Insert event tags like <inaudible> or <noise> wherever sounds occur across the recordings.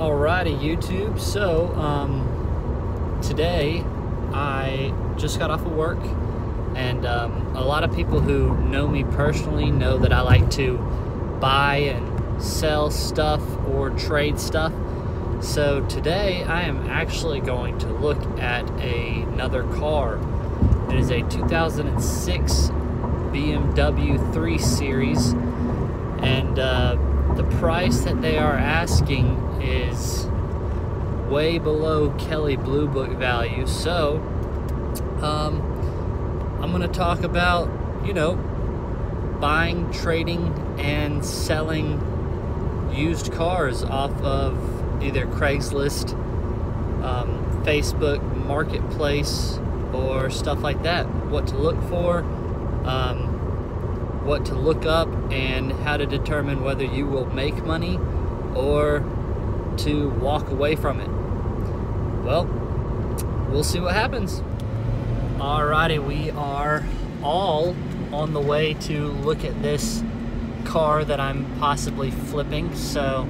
Alrighty, YouTube. So, um, today I just got off of work, and um, a lot of people who know me personally know that I like to buy and sell stuff or trade stuff. So, today I am actually going to look at a, another car. It is a 2006 BMW 3 Series, price that they are asking is way below Kelley Blue Book value. So, um, I'm going to talk about, you know, buying, trading, and selling used cars off of either Craigslist, um, Facebook Marketplace, or stuff like that. What to look for. Um, what to look up and how to determine whether you will make money or to walk away from it. Well, we'll see what happens. Alrighty, we are all on the way to look at this car that I'm possibly flipping. So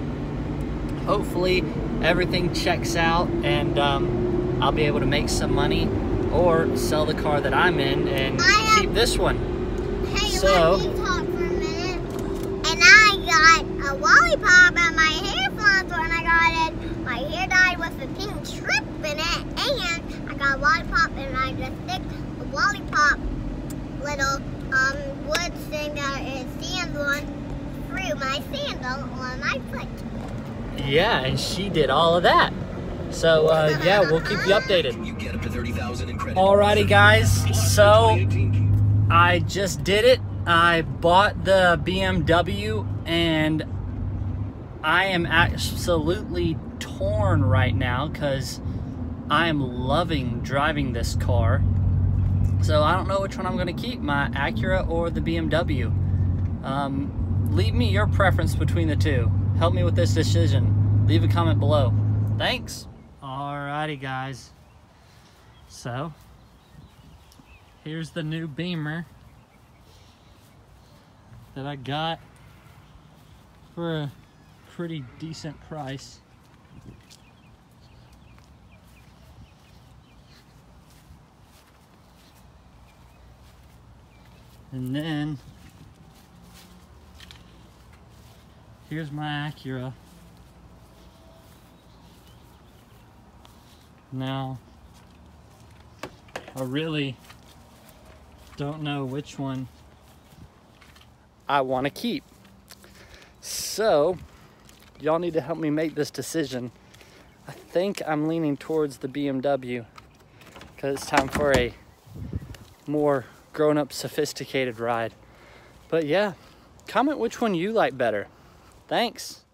hopefully everything checks out and um, I'll be able to make some money or sell the car that I'm in and keep this one. Hey, So- let me talk for a minute. And I got a lollipop at my hair flosser and I got it. My hair dyed with a pink strip in it. And I got a lollipop and I just stick a lollipop little um wood thing that is sand on through my sandal on my foot. Yeah, and she did all of that. So uh, yeah, we'll keep you <laughs> updated. You get up to 30,000 in credit. Alrighty guys, so I just did it. I bought the BMW and I am absolutely torn right now because I am loving driving this car. So I don't know which one I'm going to keep, my Acura or the BMW. Um, leave me your preference between the two. Help me with this decision. Leave a comment below. Thanks. Alrighty guys. So, here's the new Beamer that I got for a pretty decent price. And then here's my Acura. Now, I really don't know which one I want to keep. So, y'all need to help me make this decision. I think I'm leaning towards the BMW because it's time for a more grown up, sophisticated ride. But yeah, comment which one you like better. Thanks.